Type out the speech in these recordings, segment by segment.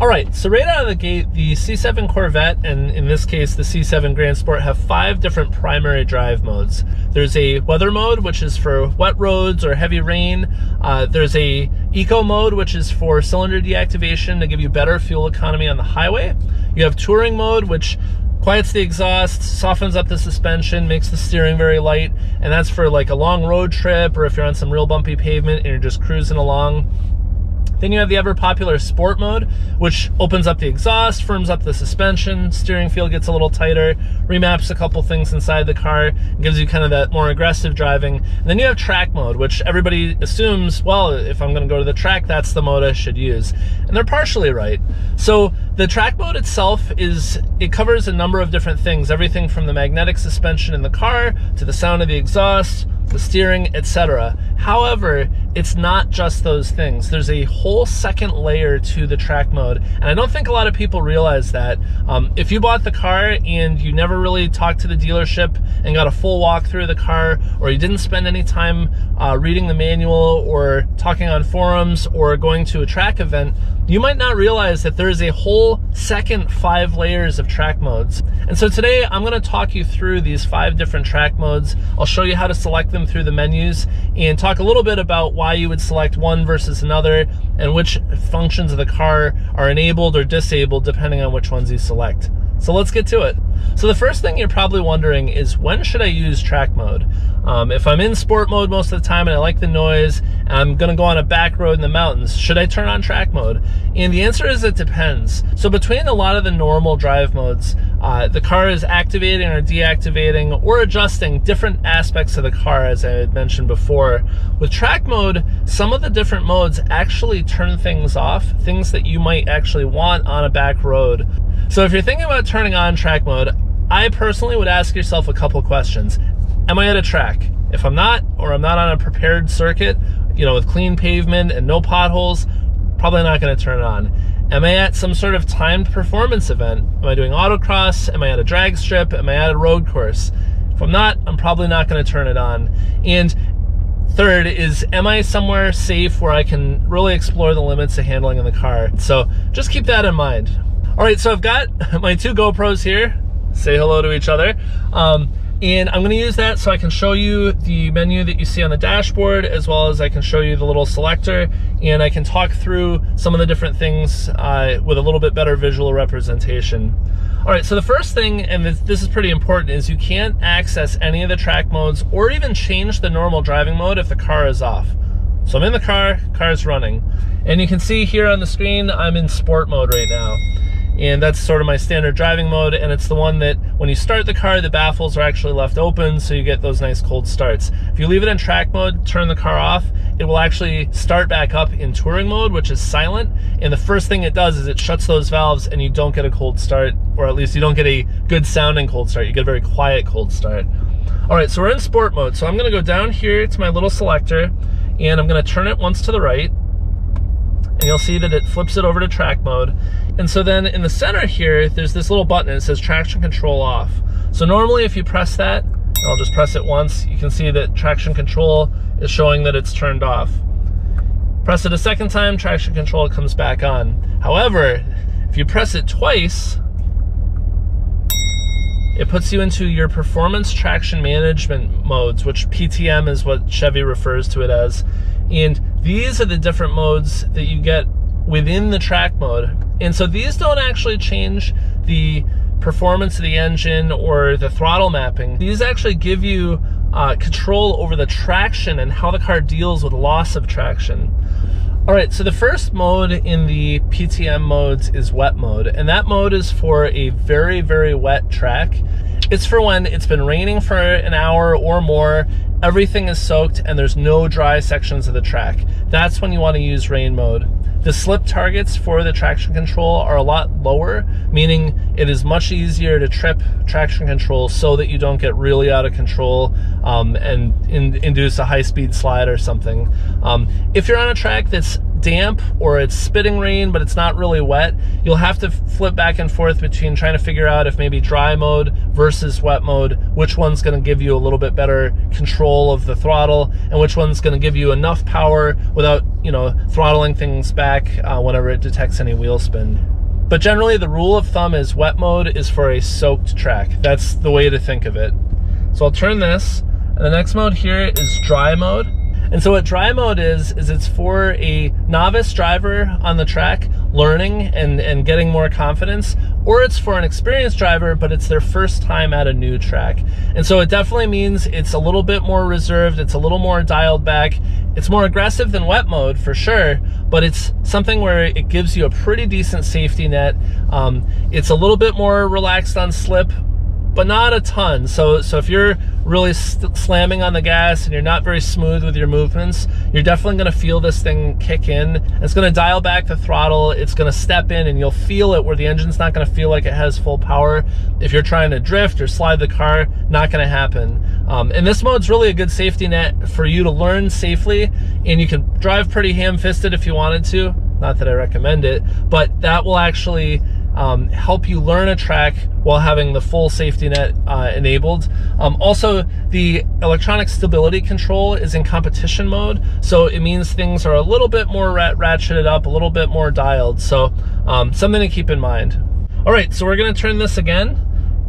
All right, so right out of the gate, the C7 Corvette, and in this case, the C7 Grand Sport, have five different primary drive modes. There's a weather mode, which is for wet roads or heavy rain. Uh, there's a eco mode, which is for cylinder deactivation to give you better fuel economy on the highway. You have touring mode, which quiets the exhaust, softens up the suspension, makes the steering very light, and that's for like a long road trip or if you're on some real bumpy pavement and you're just cruising along. Then you have the ever popular sport mode, which opens up the exhaust, firms up the suspension, steering feel gets a little tighter, remaps a couple things inside the car, gives you kind of that more aggressive driving. And then you have track mode, which everybody assumes, well, if I'm going to go to the track, that's the mode I should use. And they're partially right. So the track mode itself is, it covers a number of different things, everything from the magnetic suspension in the car to the sound of the exhaust, the steering, etc. However, it's not just those things. There's a whole second layer to the track mode, and I don't think a lot of people realize that. Um, if you bought the car and you never really talked to the dealership and got a full walkthrough of the car, or you didn't spend any time uh, reading the manual or talking on forums or going to a track event, you might not realize that there's a whole second five layers of track modes. And so today I'm gonna talk you through these five different track modes. I'll show you how to select them through the menus and talk a little bit about why you would select one versus another and which functions of the car are enabled or disabled depending on which ones you select. So let's get to it. So the first thing you're probably wondering is when should I use track mode? Um, if I'm in sport mode most of the time and I like the noise and I'm gonna go on a back road in the mountains, should I turn on track mode? And the answer is it depends. So between a lot of the normal drive modes, uh, the car is activating or deactivating or adjusting different aspects of the car as I had mentioned before. With track mode, some of the different modes actually turn things off, things that you might actually want on a back road. So if you're thinking about turning on track mode, I personally would ask yourself a couple questions. Am I at a track? If I'm not, or I'm not on a prepared circuit, you know, with clean pavement and no potholes, probably not going to turn it on. Am I at some sort of timed performance event? Am I doing autocross? Am I at a drag strip? Am I at a road course? If I'm not, I'm probably not going to turn it on. And Third is, am I somewhere safe where I can really explore the limits of handling in the car? So just keep that in mind. All right, so I've got my two GoPros here. Say hello to each other. Um, and I'm gonna use that so I can show you the menu that you see on the dashboard, as well as I can show you the little selector, and I can talk through some of the different things uh, with a little bit better visual representation. All right, so the first thing, and this, this is pretty important, is you can't access any of the track modes or even change the normal driving mode if the car is off. So I'm in the car, car's running. And you can see here on the screen, I'm in sport mode right now and that's sort of my standard driving mode and it's the one that when you start the car the baffles are actually left open so you get those nice cold starts if you leave it in track mode turn the car off it will actually start back up in touring mode which is silent and the first thing it does is it shuts those valves and you don't get a cold start or at least you don't get a good sounding cold start you get a very quiet cold start all right so we're in sport mode so i'm going to go down here to my little selector and i'm going to turn it once to the right and you'll see that it flips it over to track mode. And so then in the center here, there's this little button and it says traction control off. So normally if you press that, I'll just press it once, you can see that traction control is showing that it's turned off. Press it a second time, traction control comes back on. However, if you press it twice, it puts you into your performance traction management modes, which PTM is what Chevy refers to it as. And these are the different modes that you get within the track mode. And so these don't actually change the performance of the engine or the throttle mapping. These actually give you uh, control over the traction and how the car deals with loss of traction. All right, so the first mode in the PTM modes is wet mode, and that mode is for a very, very wet track. It's for when it's been raining for an hour or more, everything is soaked, and there's no dry sections of the track. That's when you want to use rain mode. The slip targets for the traction control are a lot lower, meaning it is much easier to trip traction control so that you don't get really out of control um, and in, induce a high speed slide or something. Um, if you're on a track that's damp or it's spitting rain but it's not really wet, you'll have to flip back and forth between trying to figure out if maybe dry mode versus wet mode, which one's going to give you a little bit better control of the throttle and which one's going to give you enough power without, you know, throttling things back uh, whenever it detects any wheel spin. But generally, the rule of thumb is wet mode is for a soaked track. That's the way to think of it. So I'll turn this. And the next mode here is dry mode. And so what dry mode is, is it's for a novice driver on the track learning and, and getting more confidence, or it's for an experienced driver, but it's their first time at a new track. And so it definitely means it's a little bit more reserved, it's a little more dialed back, it's more aggressive than wet mode for sure, but it's something where it gives you a pretty decent safety net. Um, it's a little bit more relaxed on slip, but not a ton. So, so if you're really slamming on the gas and you're not very smooth with your movements, you're definitely going to feel this thing kick in. It's going to dial back the throttle. It's going to step in and you'll feel it where the engine's not going to feel like it has full power. If you're trying to drift or slide the car, not going to happen. Um, and this mode's really a good safety net for you to learn safely and you can drive pretty ham-fisted if you wanted to. Not that I recommend it, but that will actually um, help you learn a track while having the full safety net uh, enabled. Um, also, the electronic stability control is in competition mode, so it means things are a little bit more rat ratcheted up, a little bit more dialed. So um, something to keep in mind. All right, so we're gonna turn this again,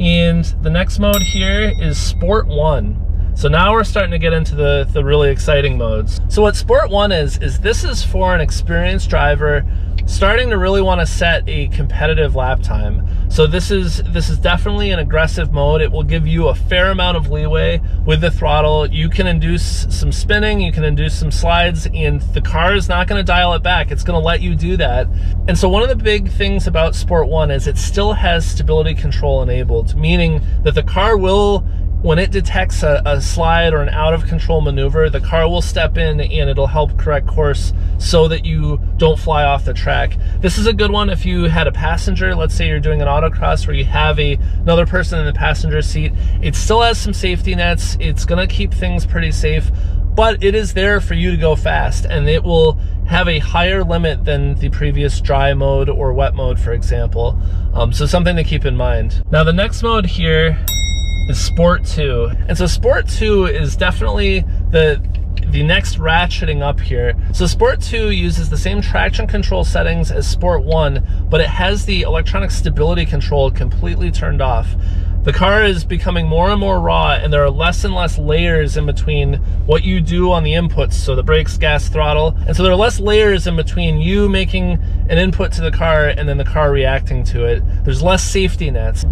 and the next mode here is Sport 1. So now we're starting to get into the, the really exciting modes. So what Sport 1 is, is this is for an experienced driver starting to really want to set a competitive lap time. So this is this is definitely an aggressive mode. It will give you a fair amount of leeway with the throttle. You can induce some spinning, you can induce some slides, and the car is not going to dial it back. It's going to let you do that. And so one of the big things about Sport 1 is it still has stability control enabled, meaning that the car will when it detects a, a, slide or an out of control maneuver, the car will step in and it'll help correct course so that you don't fly off the track. This is a good one if you had a passenger. Let's say you're doing an autocross where you have a, another person in the passenger seat. It still has some safety nets. It's to keep things pretty safe, but it is there for you to go fast and it will have a higher limit than the previous dry mode or wet mode, for example. Um, so something to keep in mind. Now the next mode here is Sport 2. And so Sport 2 is definitely the the next ratcheting up here. So Sport 2 uses the same traction control settings as Sport 1, but it has the electronic stability control completely turned off. The car is becoming more and more raw and there are less and less layers in between what you do on the inputs, so the brakes, gas, throttle. And so there are less layers in between you making an input to the car and then the car reacting to it. There's less safety nets.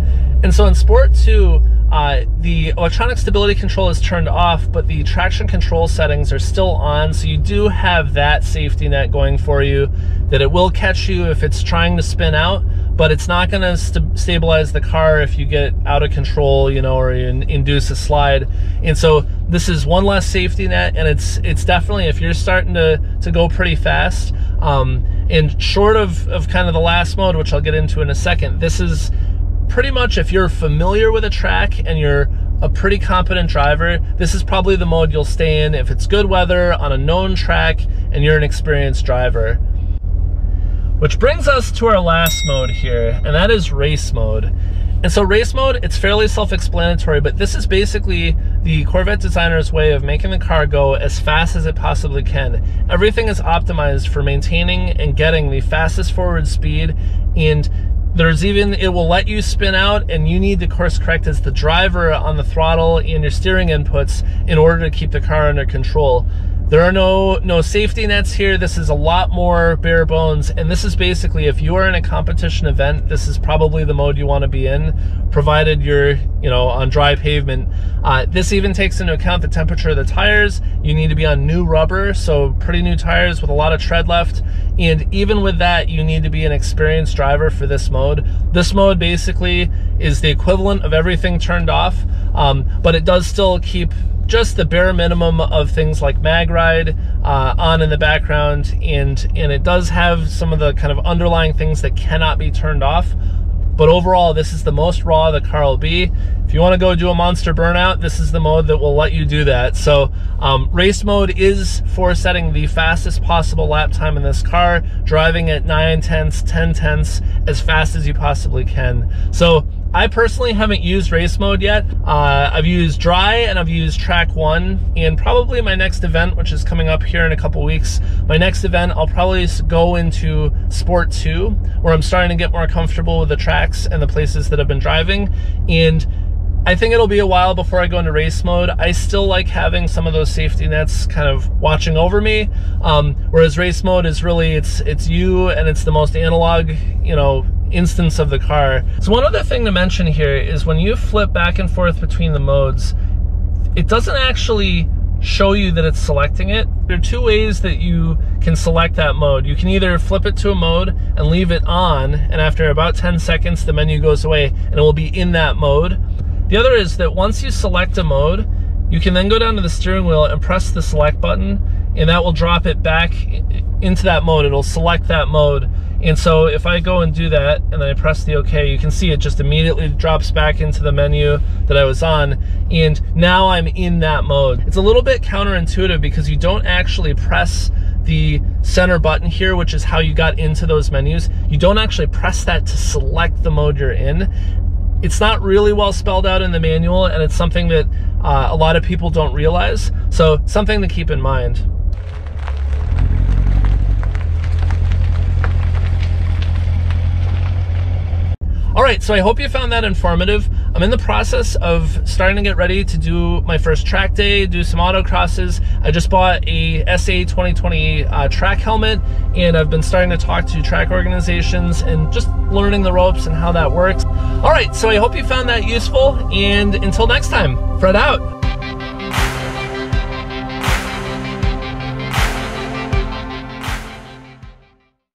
And so in Sport 2, uh, the electronic stability control is turned off, but the traction control settings are still on, so you do have that safety net going for you, that it will catch you if it's trying to spin out, but it's not going to st stabilize the car if you get out of control, you know, or you induce a slide. And so this is one less safety net, and it's it's definitely if you're starting to to go pretty fast, um, and short of of kind of the last mode, which I'll get into in a second, this is pretty much if you're familiar with a track and you're a pretty competent driver, this is probably the mode you'll stay in if it's good weather on a known track and you're an experienced driver. Which brings us to our last mode here, and that is race mode. And so race mode, it's fairly self-explanatory, but this is basically the Corvette designer's way of making the car go as fast as it possibly can. Everything is optimized for maintaining and getting the fastest forward speed and there's even, it will let you spin out and you need to course correct as the driver on the throttle and your steering inputs in order to keep the car under control. There are no no safety nets here. This is a lot more bare bones, and this is basically if you are in a competition event, this is probably the mode you want to be in, provided you're you know on dry pavement. Uh, this even takes into account the temperature of the tires. You need to be on new rubber, so pretty new tires with a lot of tread left. And even with that, you need to be an experienced driver for this mode. This mode basically is the equivalent of everything turned off, um, but it does still keep just the bare minimum of things like MagRide uh, on in the background, and and it does have some of the kind of underlying things that cannot be turned off. But overall, this is the most raw the car will be. If you want to go do a monster burnout, this is the mode that will let you do that. So um, race mode is for setting the fastest possible lap time in this car, driving at 9 tenths, 10 tenths, as fast as you possibly can. So I personally haven't used race mode yet. Uh, I've used dry and I've used track one and probably my next event, which is coming up here in a couple weeks, my next event, I'll probably go into sport two, where I'm starting to get more comfortable with the tracks and the places that I've been driving. And I think it'll be a while before I go into race mode. I still like having some of those safety nets kind of watching over me. Um, whereas race mode is really, it's, it's you and it's the most analog, you know, instance of the car. So one other thing to mention here is when you flip back and forth between the modes, it doesn't actually show you that it's selecting it. There are two ways that you can select that mode. You can either flip it to a mode and leave it on, and after about 10 seconds, the menu goes away and it will be in that mode. The other is that once you select a mode, you can then go down to the steering wheel and press the select button, and that will drop it back into that mode. It'll select that mode and so if I go and do that and then I press the OK, you can see it just immediately drops back into the menu that I was on. And now I'm in that mode. It's a little bit counterintuitive because you don't actually press the center button here, which is how you got into those menus. You don't actually press that to select the mode you're in. It's not really well spelled out in the manual and it's something that uh, a lot of people don't realize. So something to keep in mind. All right, so I hope you found that informative. I'm in the process of starting to get ready to do my first track day, do some autocrosses. I just bought a SA 2020 uh, track helmet, and I've been starting to talk to track organizations and just learning the ropes and how that works. All right, so I hope you found that useful, and until next time, Fred out.